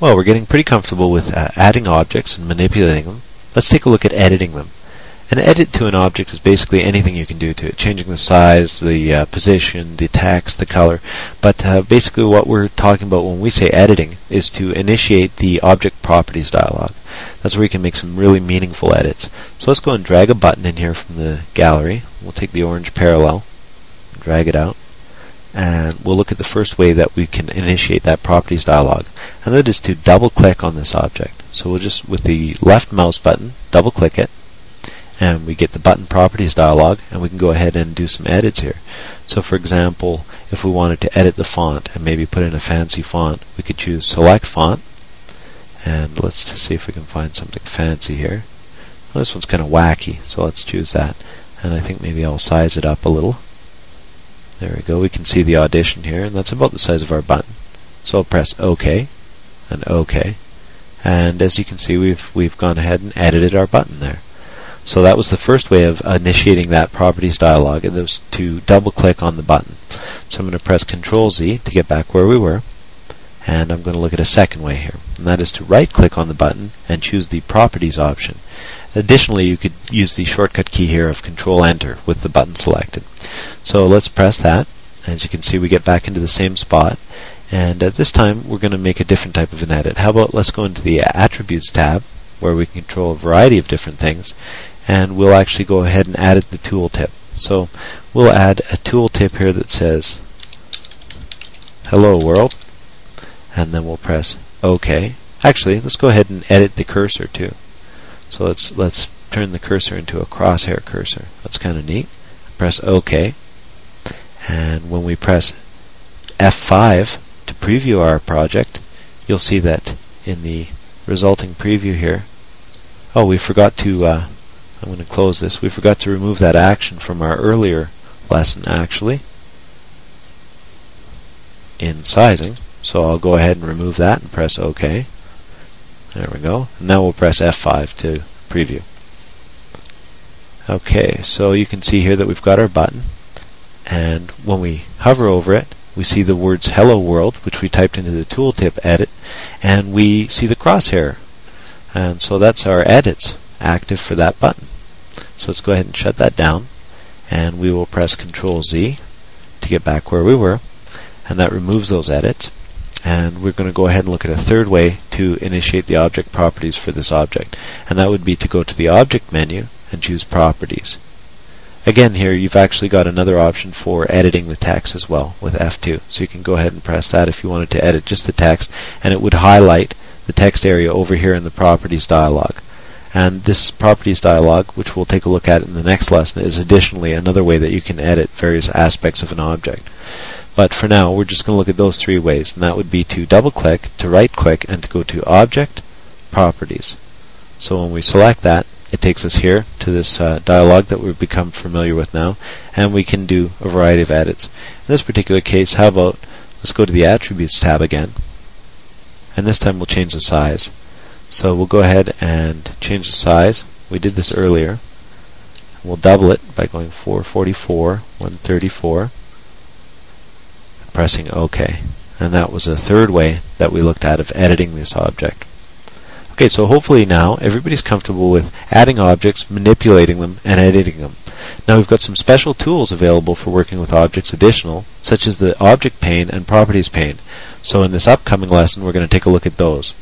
Well, we're getting pretty comfortable with uh, adding objects and manipulating them. Let's take a look at editing them. An edit to an object is basically anything you can do to it, changing the size, the uh, position, the text, the color. But uh, basically what we're talking about when we say editing is to initiate the object properties dialog. That's where you can make some really meaningful edits. So let's go and drag a button in here from the gallery. We'll take the orange parallel, drag it out and we'll look at the first way that we can initiate that properties dialog. And that is to double click on this object. So we'll just with the left mouse button double click it and we get the button properties dialog and we can go ahead and do some edits here. So for example if we wanted to edit the font and maybe put in a fancy font we could choose select font. And let's see if we can find something fancy here. Well, this one's kind of wacky so let's choose that. And I think maybe I'll size it up a little there we go. We can see the audition here, and that's about the size of our button. So I'll press OK and OK. And as you can see, we've we've gone ahead and edited our button there. So that was the first way of initiating that properties dialog, and was to double click on the button. So I'm going to press Control Z to get back where we were, and I'm going to look at a second way here, and that is to right click on the button and choose the properties option. Additionally, you could use the shortcut key here of Control Enter with the button selected. So let's press that. As you can see, we get back into the same spot. And at this time, we're going to make a different type of an edit. How about let's go into the Attributes tab, where we can control a variety of different things, and we'll actually go ahead and add the tooltip. So we'll add a tooltip here that says Hello World, and then we'll press OK. Actually, let's go ahead and edit the cursor too. So let's let's turn the cursor into a crosshair cursor. That's kind of neat. Press OK. And when we press F5 to preview our project, you'll see that in the resulting preview here. Oh, we forgot to. Uh, I'm going to close this. We forgot to remove that action from our earlier lesson, actually, in sizing. So I'll go ahead and remove that and press OK. There we go. Now we'll press F5 to preview. Okay, so you can see here that we've got our button, and when we hover over it, we see the words Hello World, which we typed into the tooltip edit, and we see the crosshair. And so that's our edits active for that button. So let's go ahead and shut that down, and we will press Control Z to get back where we were, and that removes those edits and we're going to go ahead and look at a third way to initiate the object properties for this object and that would be to go to the object menu and choose properties again here you've actually got another option for editing the text as well with F2 so you can go ahead and press that if you wanted to edit just the text and it would highlight the text area over here in the properties dialog. And this properties dialog which we'll take a look at in the next lesson is additionally another way that you can edit various aspects of an object. But for now, we're just going to look at those three ways, and that would be to double click, to right click, and to go to Object, Properties. So when we select that, it takes us here to this uh, dialog that we've become familiar with now, and we can do a variety of edits. In this particular case, how about let's go to the Attributes tab again, and this time we'll change the size. So we'll go ahead and change the size. We did this earlier. We'll double it by going 444, 134 pressing OK. And that was a third way that we looked at of editing this object. Okay, so hopefully now everybody's comfortable with adding objects, manipulating them, and editing them. Now we've got some special tools available for working with objects additional, such as the Object pane and Properties pane. So in this upcoming lesson we're going to take a look at those.